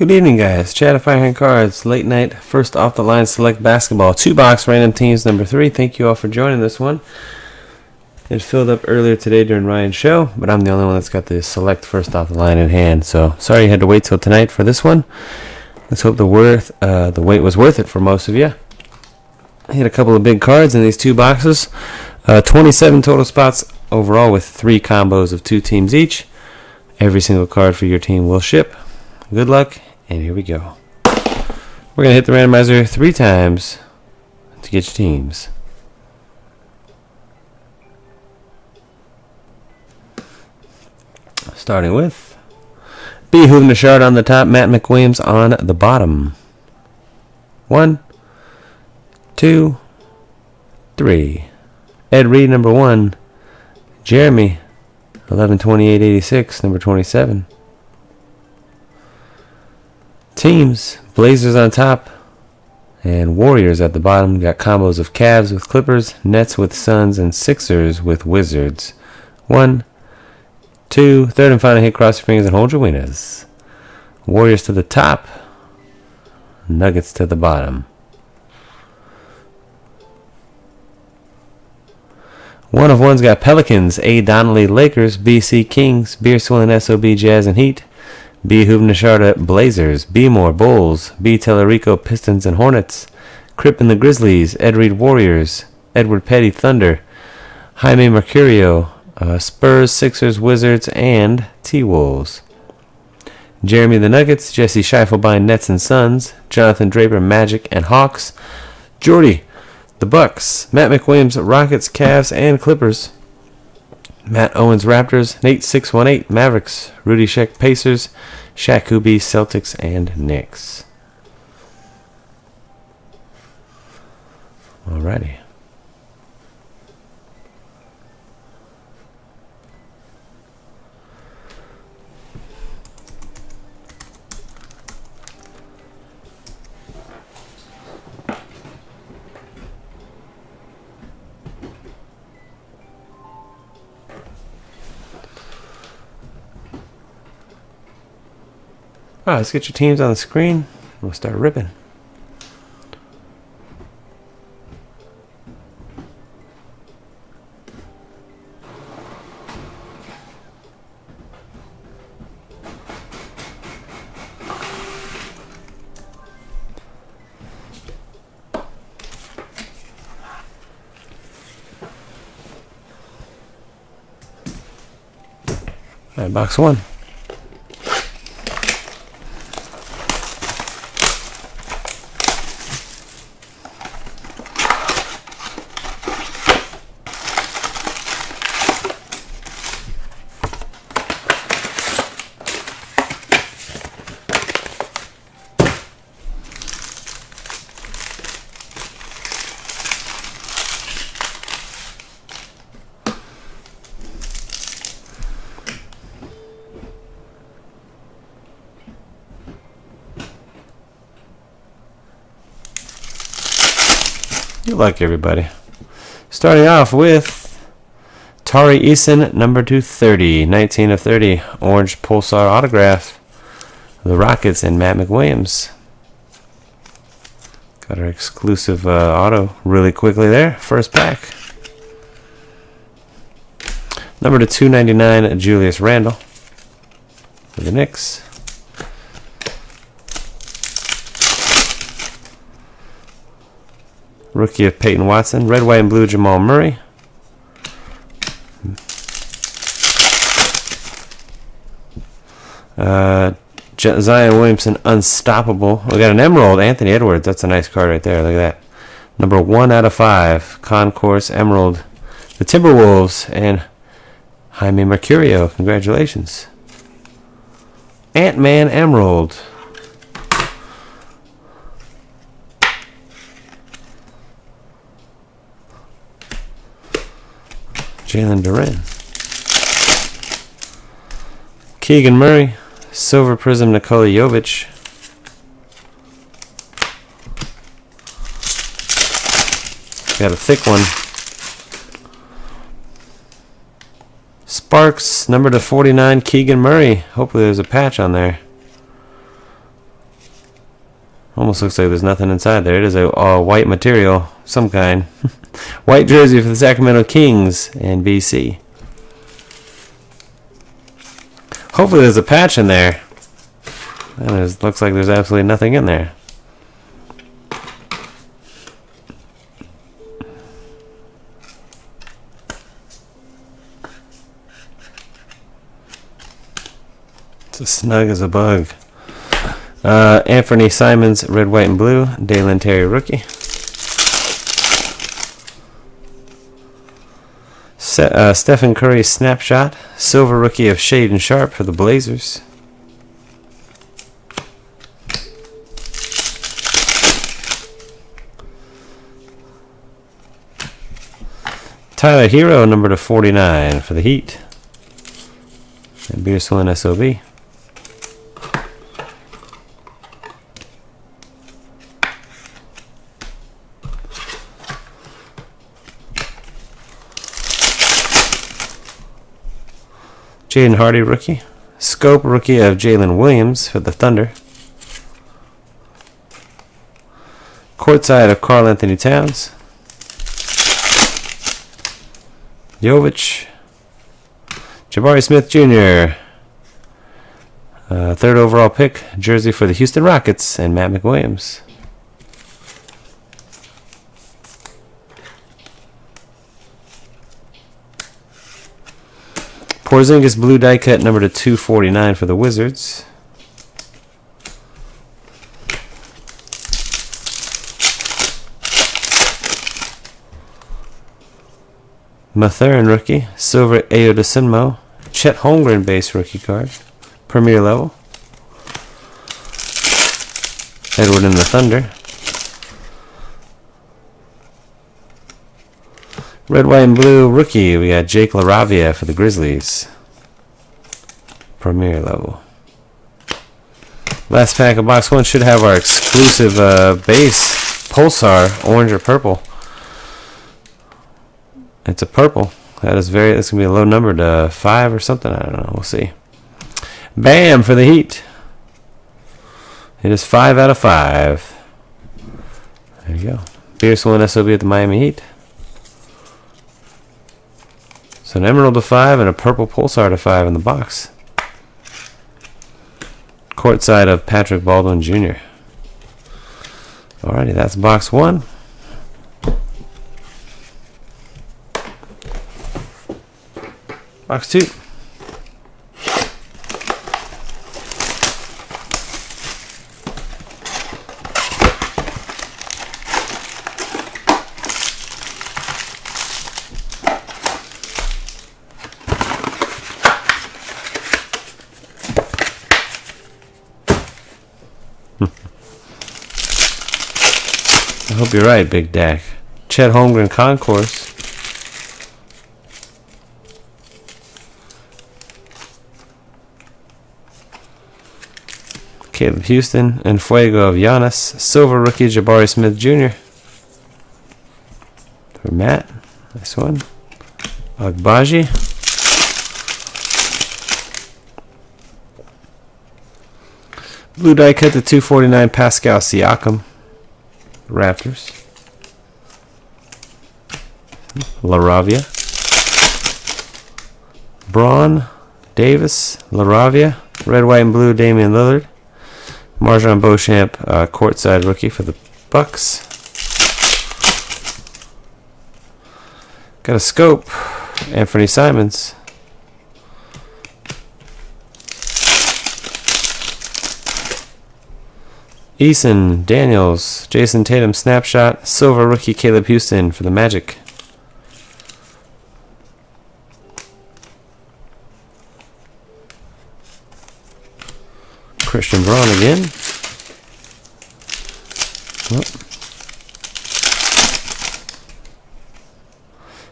Good evening, guys. Chad of Firehand Cards, late night, first off the line select basketball, two box random teams number three. Thank you all for joining this one. It filled up earlier today during Ryan's show, but I'm the only one that's got the select first off the line in hand. So sorry you had to wait till tonight for this one. Let's hope the worth uh, the wait was worth it for most of you. I hit a couple of big cards in these two boxes. Uh, 27 total spots overall with three combos of two teams each. Every single card for your team will ship. Good luck and here we go. We're going to hit the randomizer three times to get your teams. Starting with B. Huvnashard on the top, Matt McWilliams on the bottom. One, two, three. Ed Reed, number one. Jeremy, 112886, number 27. Teams Blazers on top and Warriors at the bottom. Got combos of Cavs with Clippers, Nets with Suns, and Sixers with Wizards. One, two, third and final hit. Cross your fingers and hold your winners. Warriors to the top, Nuggets to the bottom. One of one's got Pelicans, A. Donnelly Lakers, BC Kings, Beer Swilling SOB Jazz and Heat, B. Huvnasharda Blazers, B. Moore Bulls, B. Tellerico Pistons and Hornets, Crip and the Grizzlies, Ed Reed Warriors, Edward Petty Thunder, Jaime Mercurio, uh, Spurs, Sixers, Wizards, and T Wolves. Jeremy the Nuggets, Jesse Schiefelbein Nets and Suns, Jonathan Draper Magic and Hawks, Jordy the Bucks, Matt McWilliams Rockets, Cavs, and Clippers. Matt Owens Raptors, Nate 618 Mavericks, Rudy Sheck Pacers, Shaq Celtics, and Knicks. Alrighty. Let's get your teams on the screen. We'll start ripping. Box one. Good luck, everybody. Starting off with Tari Eason, number 230, 19 of 30, orange pulsar autograph. The Rockets and Matt McWilliams. Got our exclusive uh, auto really quickly there. First pack. Number to 299, Julius Randle. For the Knicks. Rookie of Peyton Watson. Red, white, and blue Jamal Murray. Uh, Zion Williamson, Unstoppable. We got an Emerald, Anthony Edwards. That's a nice card right there. Look at that. Number one out of five. Concourse Emerald. The Timberwolves and Jaime Mercurio. Congratulations. Ant Man Emerald. Jalen Duren. Keegan Murray. Silver Prism Nikola Jovic. Got a thick one. Sparks, number to 49, Keegan Murray. Hopefully there's a patch on there. Almost looks like there's nothing inside there. It is a, a white material, some kind. white jersey for the Sacramento Kings and BC. Hopefully there's a patch in there. And it looks like there's absolutely nothing in there. It's as snug as a bug. Uh, Anfernee Simons, red, white, and blue. Dalen Terry, rookie. Se uh, Stephen Curry, snapshot. Silver rookie of Shaedon Sharpe for the Blazers. Tyler Herro, number to 49 for the Heat. And Beer Swilling SOB. Jaden Hardy, rookie. Scope, rookie of Jalen Williams for the Thunder. Courtside of Karl Anthony Towns. Jovic. Jabari Smith Jr. Uh, third overall pick, jersey for the Houston Rockets, and Matt McWilliams. Porzingis blue die cut number to 249 for the Wizards. Mathurin rookie, silver Ayo Dosunmu, Chet Holmgren base rookie card, premier level. Edward in the Thunder. Red, white, and blue rookie. We got Jake LaRavia for the Grizzlies. Premier level. Last pack of box one should have our exclusive uh, base Pulsar, orange or purple. It's a purple. That is very. That's gonna be a low number to five or something. I don't know. We'll see. Bam for the Heat. It is five out of five. There you go. Fierce one SOB at the Miami Heat. So an emerald to 5 and a purple pulsar to 5 in the box. Courtside of Patrick Baldwin Jr. Alrighty, that's box 1. Box 2. I hope you're right, Big Dak. Chet Holmgren Concourse. Caleb Houstan and Fuego of Giannis. Silver rookie Jabari Smith Jr. For Matt. Nice one. Agbaji. Blue die cut to 249 Pascal Siakam. Raptors. LaRavia. Braun, Davis, LaRavia. Red, white, and blue Damian Lillard. MarJon Beauchamp, uh, courtside rookie for the Bucks. Got a scope. Anfernee Simons. Eason, Daniels, Jayson Tatum snapshot, silver rookie Caleb Houstan for the Magic. Christian Braun again.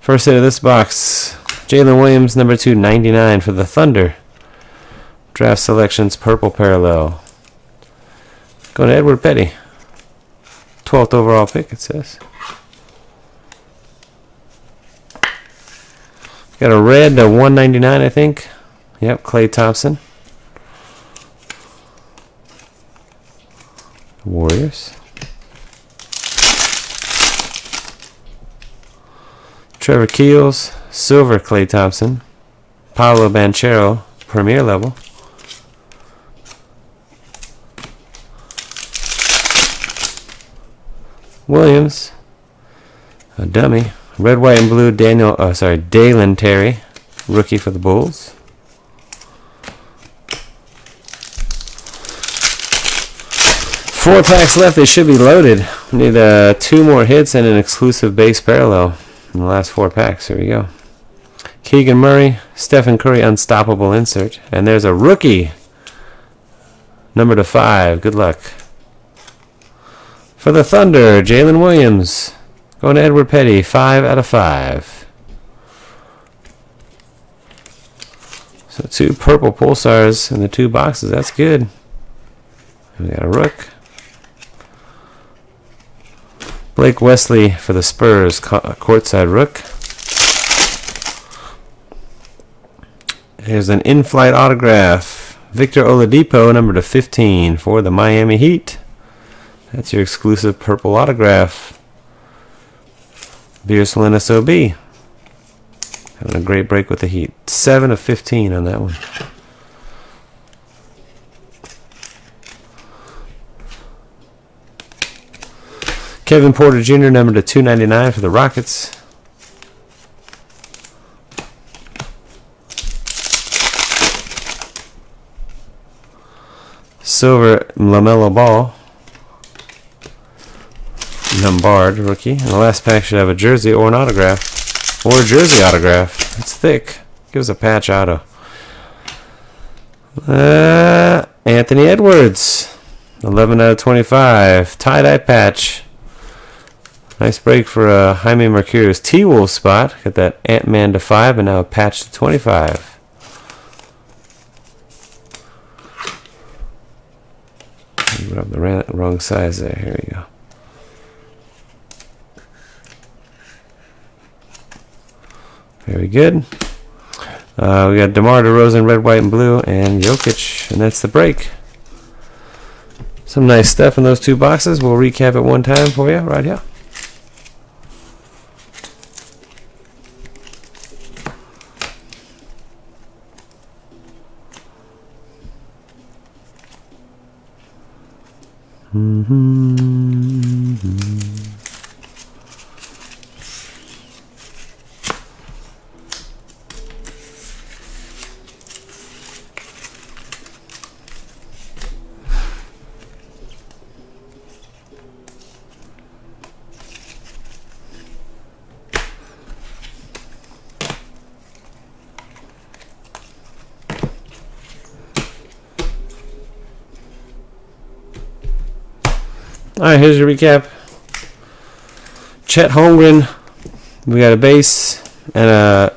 First hit of this box, Jalen Williams, number 299 for the Thunder. Draft selections, purple parallel. Going to Edward Petty. 12th overall pick, it says. Got a red to 199, I think. Yep, Klay Thompson. Warriors. Trevor Keels, Silver Klay Thompson. Paolo Banchero, Premier level. Williams, a dummy. Red, white, and blue. Daniel, uh, sorry, Dalen Terry, rookie for the Bulls. Four packs left. They should be loaded. Need uh, two more hits and an exclusive base parallel in the last four packs. Here we go. Keegan Murray, Stephen Curry, unstoppable insert, and there's a rookie. Number to five. Good luck. For the Thunder, Jalen Williams. Going to Edward Petty, 5 out of 5. So two purple pulsars in the two boxes. That's good. We got a rook. Blake Wesley for the Spurs, courtside rook. Here's an in-flight autograph. Victor Oladipo, number to 15 for the Miami Heat. That's your exclusive purple autograph. Beerswin SOB. Having a great break with the Heat. 7 of 15 on that one. Kevin Porter Jr., number to 299 for the Rockets. Silver LaMelo Ball. Lombard rookie. And the last pack should have a jersey or an autograph. Or a jersey autograph. It's thick. Gives a patch auto. Uh, Anthony Edwards. 11 out of 25. Tie-dye patch. Nice break for uh, Jaime Mercurio's T-Wolf spot. Got that Ant-Man to 5 and now a patch to 25. Rub the wrong size there. Here we go. Very good. Uh, we got DeMar DeRozan, red, white, and blue, and Jokic, and that's the break. Some nice stuff in those two boxes. We'll recap it one time for you right here. Mm-hmm. Alright, here's your recap. Chet Holmgren. We got a base and a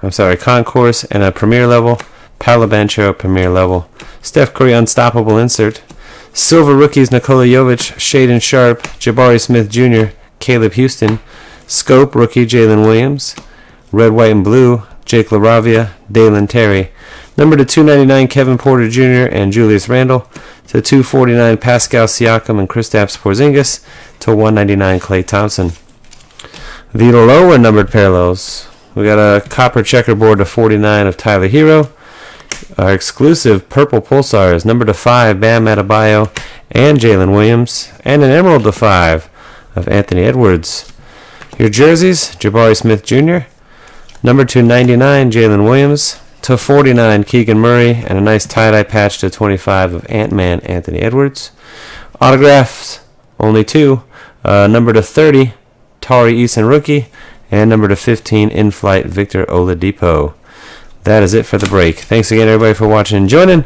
I'm sorry, concourse and a premier level. Paolo Banchero premier level. Steph Curry unstoppable insert. Silver rookies Nikola Jovic, Shaedon Sharpe, Jabari Smith Jr., Caleb Houstan. Scope rookie Jalen Williams. Red, white, and blue Jake LaRavia, Dalen Terry. Number to 299 Kevin Porter Jr. and Julius Randle to 249 Pascal Siakam and Kristaps Porzingis to 199 Klay Thompson. The lower numbered parallels. We got a copper checkerboard to 49 of Tyler Herro. Our exclusive purple pulsars, number to 5 Bam Adebayo and Jalen Williams, and an emerald to 5 of Anthony Edwards. Your jerseys, Jabari Smith Jr., number 299 Jalen Williams, to 49, Keegan Murray, and a nice tie-dye patch to 25 of Ant-Man Anthony Edwards. Autographs, only two. Uh, number to 30, Tari Eason rookie, and number to 15, in-flight Victor Oladipo. That is it for the break. Thanks again, everybody, for watching and joining.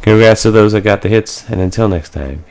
Congrats to those that got the hits, and until next time.